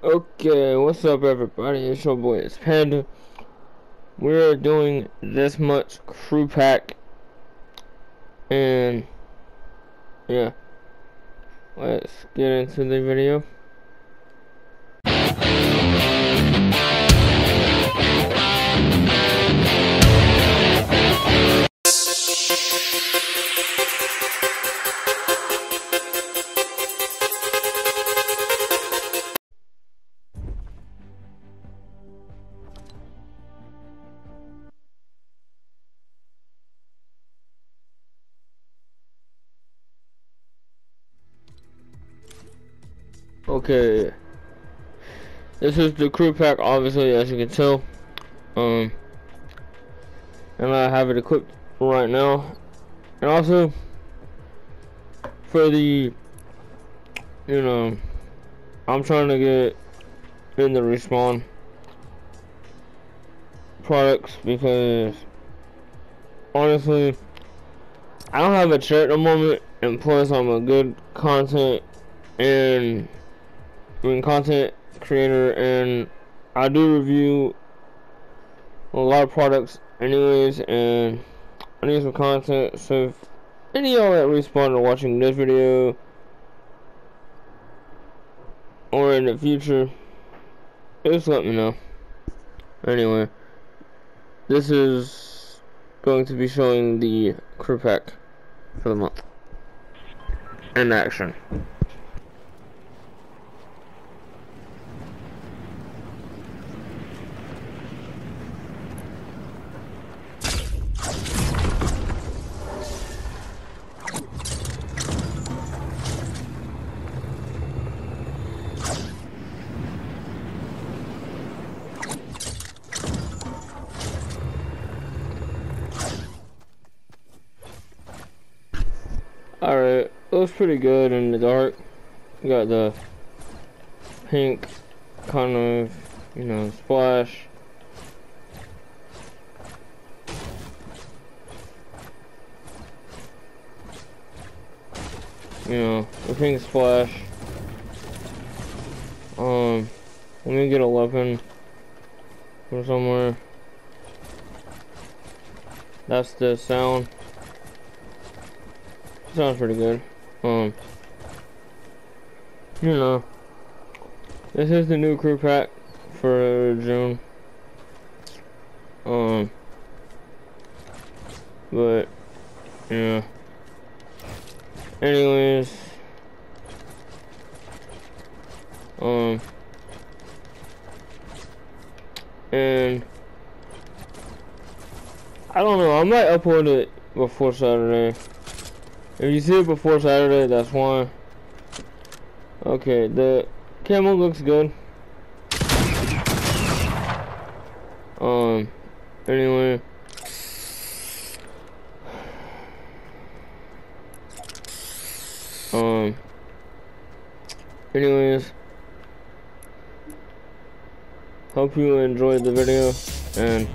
Okay, what's up everybody? It's your boy, it's Panda. We're doing this much crew pack. And, yeah. Let's get into the video. Okay. This is the crew pack, obviously, as you can tell. Um, and I have it equipped right now. And also, for the, you know, I'm trying to get in the respawn products because, honestly, I don't have a chair at the moment, and plus I'm a good content and I'm content creator and I do review a lot of products anyways and I need some content so if any of y'all that respawn are watching this video or in the future just let me know. Anyway this is going to be showing the crew pack for the month. In action Alright, looks pretty good in the dark. You got the pink kind of, you know, splash. You know, the pink splash. Um, let me get a weapon from somewhere. That's the sound. Sounds pretty good. Um, you know, this is the new crew pack for June. Um, but yeah. Anyways, um, and I don't know. I might upload it before Saturday. If you see it before Saturday, that's why. Okay, the camo looks good. Um, anyway. Um, anyways. Hope you enjoyed the video, and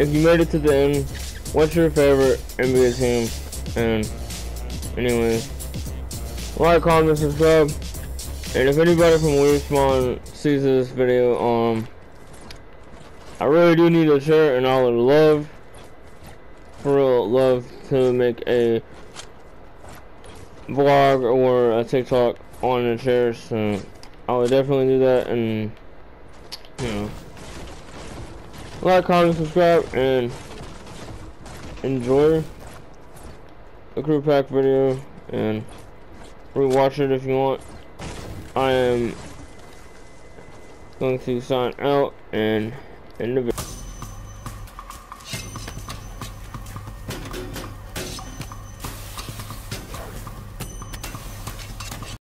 if you made it to the end, what's your favorite NBA team? And anyway, like, comment, subscribe. And if anybody from Respawn sees this video, um, I really do need a shirt, and I would love, for real, love to make a vlog or a TikTok on the chair, So I would definitely do that, and you know, like, comment, subscribe, and enjoy the crew pack video and rewatch it if you want. I am going to sign out and end the video.